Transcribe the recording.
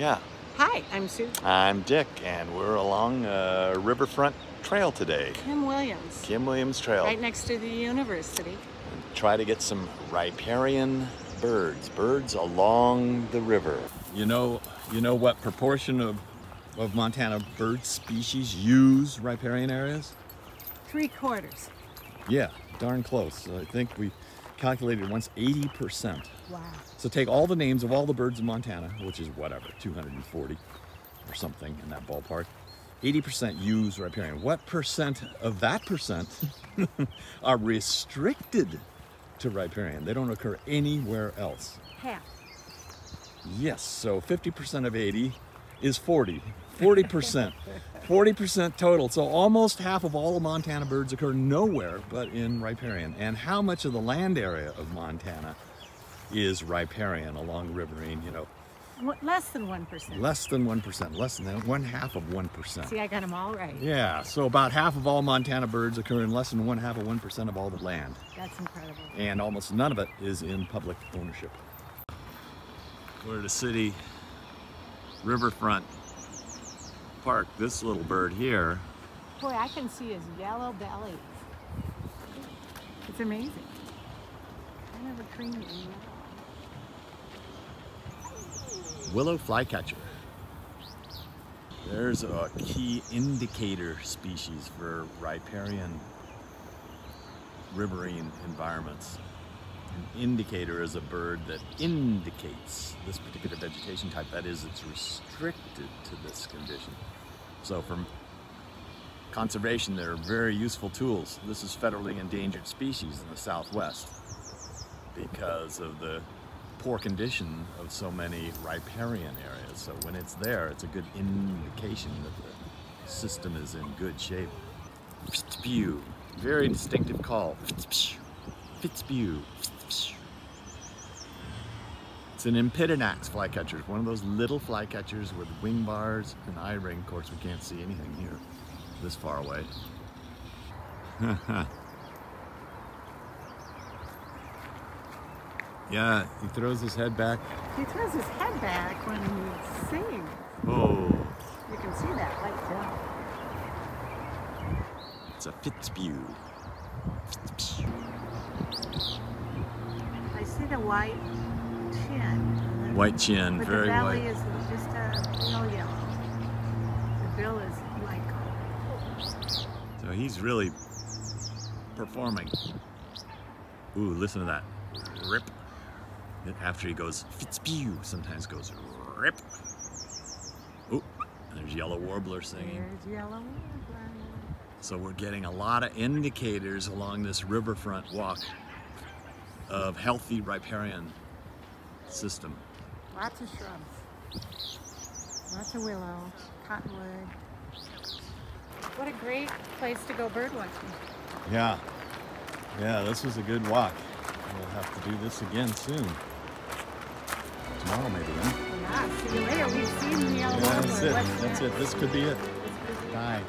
Yeah. Hi, I'm Sue. I'm Dick, and we're along a riverfront trail today. Kim Williams. Kim Williams Trail. Right next to the university. And try to get some riparian birds, birds along the river. You know, you know what proportion of, of Montana bird species use riparian areas? Three quarters. Yeah, darn close. I think we calculated once 80%. Wow. So take all the names of all the birds in Montana, which is whatever, 240 or something in that ballpark. 80% use riparian. What percent of that percent are restricted to riparian? They don't occur anywhere else. Half. Yes, so 50% of 80 is 40. 40%. 40% total. So almost half of all Montana birds occur nowhere but in riparian. And how much of the land area of Montana is riparian along the riverine, you know? Less than 1%. Less than 1%, less than one half of 1%. See, I got them all right. Yeah, so about half of all Montana birds occur in less than one half of 1% of all the land. That's incredible. And almost none of it is in public ownership. We're at a city riverfront park. This little bird here, Boy, I can see his yellow belly. It's amazing. Kind of a creamy yellow. willow flycatcher. There's a key indicator species for riparian riverine environments. An indicator is a bird that indicates this particular vegetation type. That is, it's restricted to this condition. So from conservation, they're very useful tools. This is federally endangered species in the Southwest because of the poor condition of so many riparian areas. So when it's there, it's a good indication that the system is in good shape. Fitzpew, very distinctive call. Fitzpew, Fitzpew. It's an Empidonax flycatcher, one of those little flycatchers with wing bars and eye ring. Of course, we can't see anything here this far away. Yeah, he throws his head back. He throws his head back when he sings. Oh, You can see that right there. it's a Fitzpew. Fitzpew. See the white chin. White chin, But very the belly white. is just a yellow. The bill is light color. So he's really performing. Ooh, listen to that. Rip. After he goes Fitzpew, sometimes goes rip. Ooh, and there's yellow warbler singing. There's yellow warbler. So we're getting a lot of indicators along this riverfront walk of healthy riparian system. Lots of shrubs. Lots of willow, cottonwood. What a great place to go bird watching. Yeah. Yeah, this was a good walk. We'll have to do this again soon. Tomorrow maybe, huh? Yeah, see you later. We've seen the yellow Yeah, that's it. That's it. This could be it. Bye.